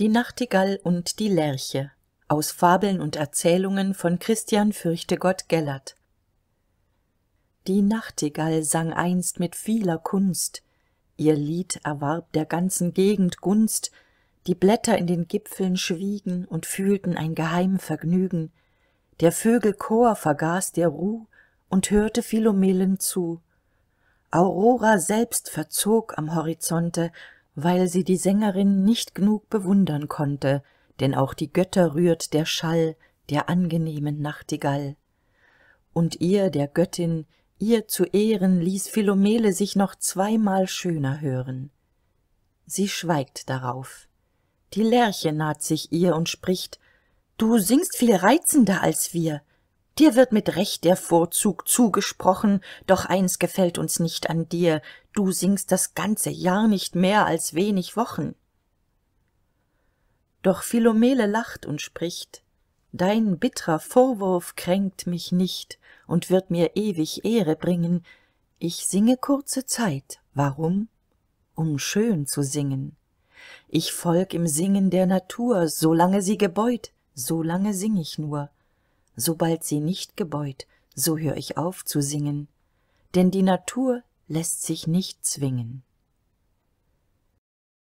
die nachtigall und die lerche. Aus fabeln und erzählungen von christian fürchtegott gellert. Die nachtigall sang einst mit vieler kunst. Ihr lied erwarb der ganzen gegend gunst. Die blätter in den gipfeln schwiegen und fühlten ein geheim vergnügen. Der vögel chor vergaß der ruh und hörte philomelen zu. Aurora selbst verzog am horizonte weil sie die sängerin nicht gnug bewundern konnte denn auch die götter rührt der schall der angenehmen nachtigall. Und ihr der göttin ihr zu ehren ließ philomele sich noch zweimal schöner hören. Sie schweigt darauf. Die lerche naht sich ihr und spricht du singst viel reizender als wir dir wird mit recht der vorzug zugesprochen doch eins gefällt uns nicht an dir. Du singst das ganze jahr nicht mehr als wenig wochen. Doch philomele lacht und spricht. Dein bittrer vorwurf kränkt mich nicht und wird mir ewig ehre bringen. Ich singe kurze zeit. Warum? Um schön zu singen. Ich folg im singen der natur. Solange sie gebeut solange sing ich nur sobald sie nicht gebeut so hör ich auf zu singen. Denn die natur lässt sich nicht zwingen